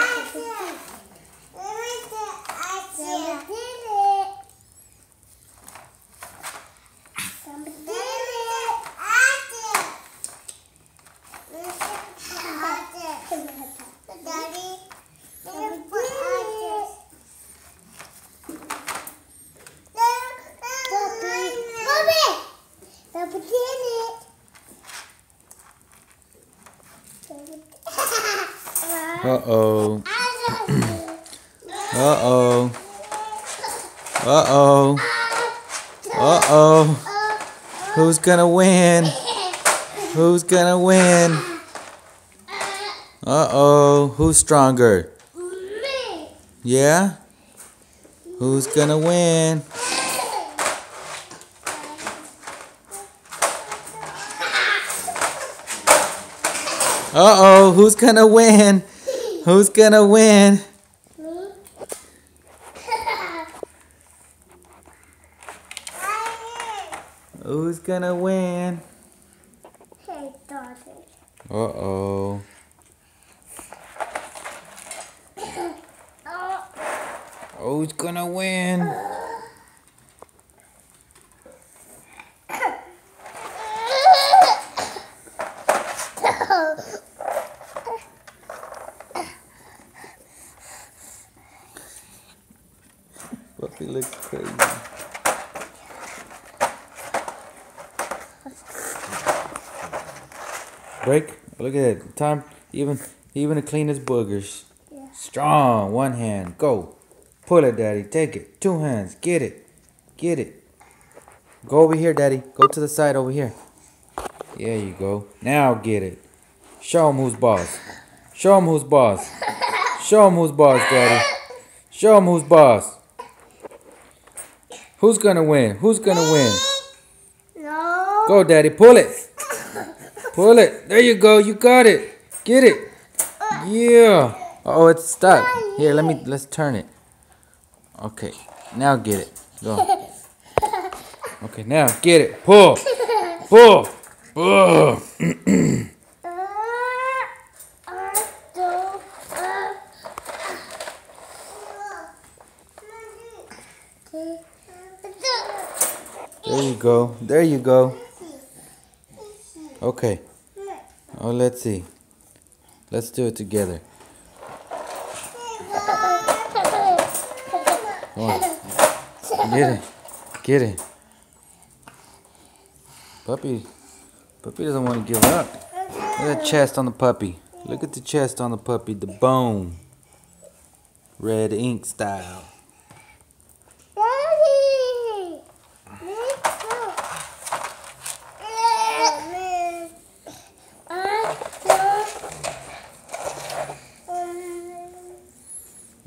我爱吃 Uh-oh. Uh-oh. Uh-oh. Uh-oh. Who's gonna win? Who's gonna win? Uh-oh. Who's stronger? Me. Yeah? Who's gonna win? Uh-oh. Who's gonna win? Who's gonna win? Who's gonna win? Hey, daughter. Uh-oh. Who's gonna win? Puppy looks crazy. Break. Look at it. Time even even to clean his boogers. Yeah. Strong. One hand. Go. Pull it, daddy. Take it. Two hands. Get it. Get it. Go over here, daddy. Go to the side over here. There you go. Now get it. Show him who's boss. Show him who's boss. Show him who's boss, daddy. Show him who's boss. Who's gonna win? Who's gonna win? No. Go, daddy. Pull it. Pull it. There you go. You got it. Get it. Yeah. Oh, it's stuck. Here, let me. Let's turn it. Okay. Now get it. Go. Okay. Now get it. Pull. Pull. Pull. There you go. There you go. Okay. Oh, let's see. Let's do it together. Come on. Get it. Get it. Puppy. Puppy doesn't want to give up. Look at the chest on the puppy. Look at the chest on the puppy. The bone. Red ink style.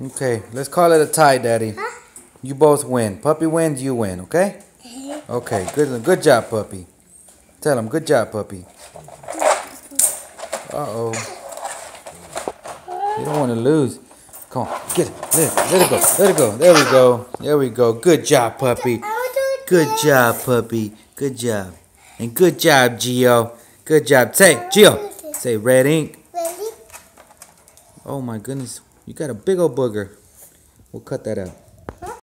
Okay, let's call it a tie, Daddy. You both win. Puppy wins, you win, okay? Okay, good good job, puppy. Tell him, good job, puppy. Uh-oh. You don't want to lose. Come on, get it. Let it, let it go. Let it go. There we go. There we go. Good job, puppy. Good job, puppy. Good job. And good job, Gio. Good job. Say, Gio. Say red ink. Oh my goodness. You got a big old booger. We'll cut that out.